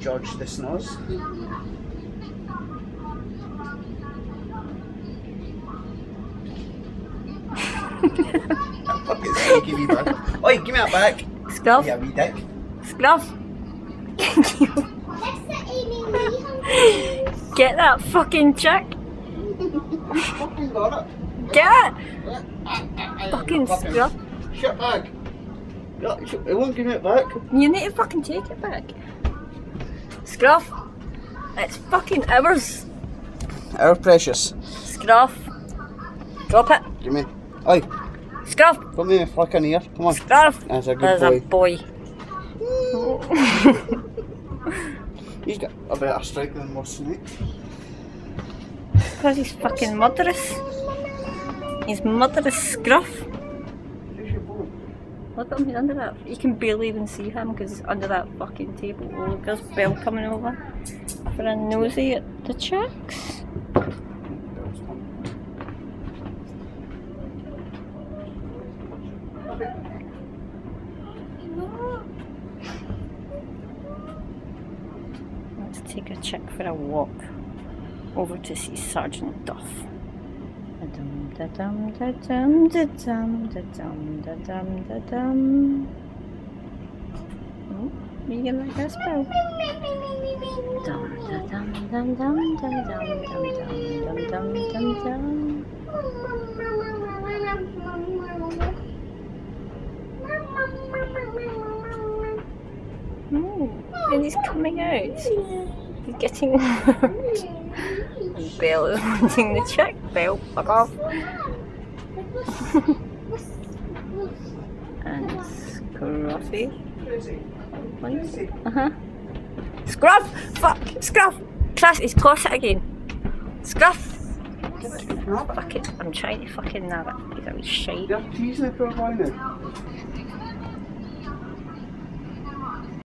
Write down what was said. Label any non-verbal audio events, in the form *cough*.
George the Snoz. Fucking sneaky wee. Oi, give me that back. Scruff, Yeah, wee dick. scruff. that's the Amy Lee Get that fucking chick. Fucking got it. Get it. Fucking scruff. Shit back. Yeah, It won't give me it back. You need to fucking take it back. Scruff. It's fucking ours. Our precious. Scruff. Drop it. Give me. Oi, Scruff. put me a fucking ear. Come on. Scruff. That's a good There's boy. a boy. *laughs* He's got a better strike than most snakes. Because he's fucking murderous. He's murderous scruff. Look at him, he's under that. You can barely even see him because under that fucking table. Oh, there's Belle coming over for a nosy at the chicks. Let's take a chick for a walk over to see Sergeant Duff. Da-dum, da-dum, da-dum, da-dum, da-dum, da-dum, da-dum. Oh, you like that spell? Dum, da-dum, dum, dum, dum, dum, dum, dum, dum, dum, dum, dum. Oh, and he's coming out. He's getting *laughs* Belle is wanting the check. Belle, fuck off. *laughs* and Scruffy. Uh huh. Scruff! Fuck! Scruff! Class, he's close again. Scruff! Fuck it, I'm trying to fucking nab it. He's a wee shite. You're